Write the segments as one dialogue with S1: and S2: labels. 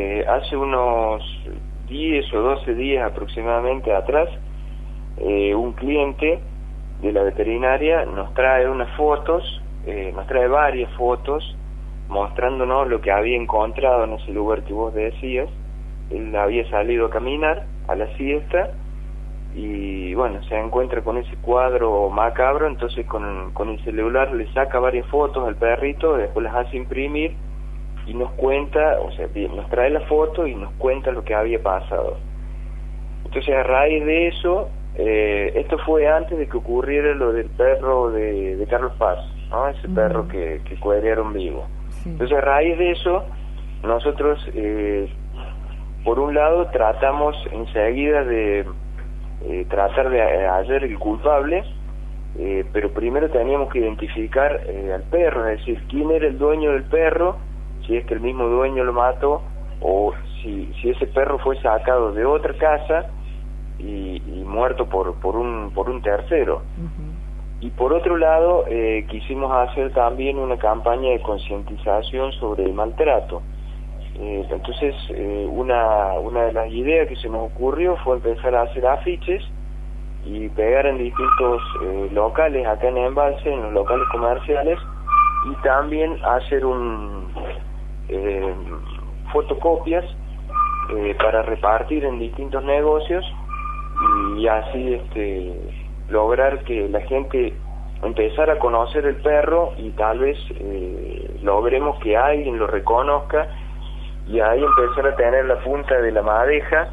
S1: eh, hace unos 10 o 12 días aproximadamente atrás, eh, un cliente de la veterinaria nos trae unas fotos, eh, nos trae varias fotos mostrándonos lo que había encontrado en ese lugar que vos decías. Él había salido a caminar a la siesta y bueno, se encuentra con ese cuadro macabro, entonces con, con el celular le saca varias fotos al perrito, después las hace imprimir y nos cuenta, o sea, nos trae la foto y nos cuenta lo que había pasado. Entonces a raíz de eso, eh, esto fue antes de que ocurriera lo del perro de, de Carlos Paz, ¿no? ese perro que, que cuadrearon vivo. Entonces a raíz de eso, nosotros, eh, por un lado, tratamos enseguida de eh, tratar de hallar el culpable, eh, pero primero teníamos que identificar eh, al perro, es decir, quién era el dueño del perro, si es que el mismo dueño lo mató, o si, si ese perro fue sacado de otra casa y, muerto por, por, un, por un tercero. Y por otro lado, eh, quisimos hacer también una campaña de concientización sobre el maltrato. Eh, entonces, eh, una, una de las ideas que se nos ocurrió fue empezar a hacer afiches y pegar en distintos eh, locales acá en Embalse, en los locales comerciales, y también hacer un fotocopias para repartir en distintos negocios y así este lograr que la gente empezar a conocer el perro y tal vez eh, logremos que alguien lo reconozca y ahí empezar a tener la punta de la madeja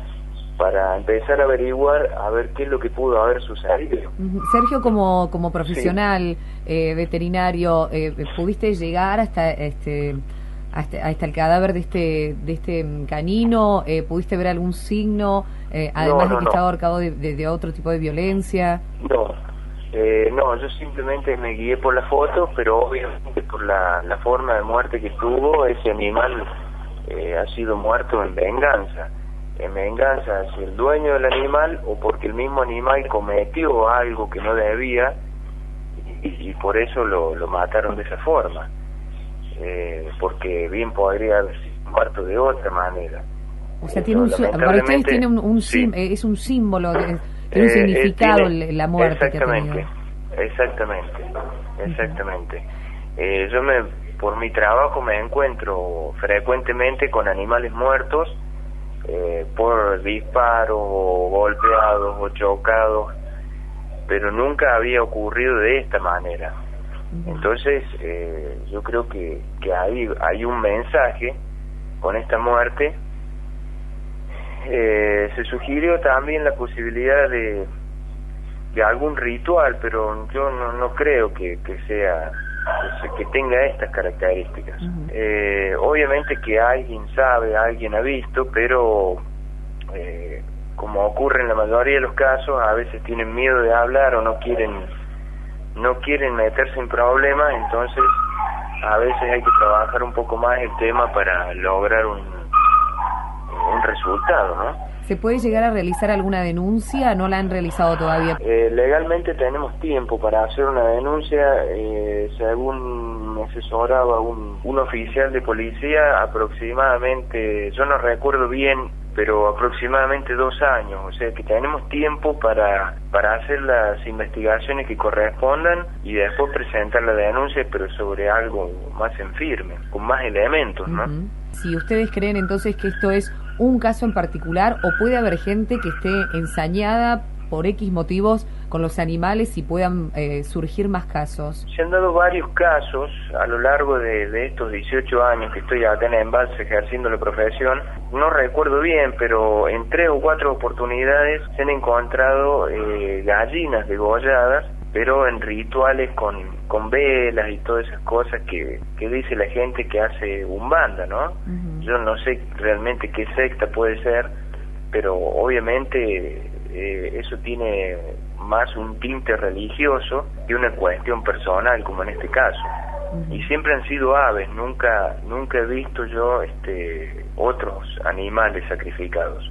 S1: para empezar a averiguar a ver qué es lo que pudo haber sucedido.
S2: Sergio, como, como profesional eh, veterinario, eh, ¿pudiste llegar hasta este hasta, el cadáver de este de este canino? Eh, ¿Pudiste ver algún signo, además de que estaba ahorcado de, de, otro tipo de violencia?
S1: No, eh, no, yo simplemente me guié por la foto, pero obviamente por la, la forma de muerte que tuvo, ese animal eh, ha sido muerto en venganza. En venganza hacia el dueño del animal o porque el mismo animal cometió algo que no debía y, por eso lo, lo, mataron de esa forma. Eh, porque bien podría haber sido muerto de otra manera.
S2: O sea, tiene un, para ustedes tiene un, un es un símbolo. De tiene un eh, significado la muerte
S1: exactamente, Exactamente, exactamente. Eh, yo me, por mi trabajo me encuentro frecuentemente con animales muertos eh, por disparos o golpeados o chocados, pero nunca había ocurrido de esta manera. Entonces, eh, yo creo que, que hay, hay un mensaje con esta muerte eh, se sugirió también la posibilidad de, de algún ritual, pero yo no, no creo que, que sea que tenga estas características. eh, obviamente que alguien sabe, alguien ha visto, pero eh, como ocurre en la mayoría de los casos, a veces tienen miedo de hablar o no quieren no quieren meterse en problemas, entonces a veces hay que trabajar un poco más el tema para lograr un un resultado, ¿no?
S2: ¿Se puede llegar a realizar alguna denuncia? ¿No la han realizado todavía?
S1: Eh, legalmente tenemos tiempo para hacer una denuncia. Eh, según me asesoraba un, un oficial de policía, aproximadamente, yo no recuerdo bien, pero aproximadamente dos años. O sea que tenemos tiempo para, para hacer las investigaciones que correspondan y después presentar la denuncia, pero sobre algo más en firme, con más elementos, ¿no?
S2: Si ustedes creen entonces que esto es un caso en particular o puede haber gente que esté ensañada por X motivos con los animales y puedan eh, surgir más casos?
S1: Se han dado varios casos a lo largo de, estos 18 años que estoy acá en Embalse ejerciendo la profesión. No recuerdo bien, pero en tres o cuatro oportunidades se han encontrado eh, gallinas degolladas pero en rituales con, con velas y todas esas cosas que, que dice la gente que hace un banda, ¿no? Yo no sé realmente qué secta puede ser, pero obviamente eh, eso tiene más un tinte religioso que una cuestión personal, como en este caso. Y siempre han sido aves, nunca nunca he visto yo este otros animales sacrificados.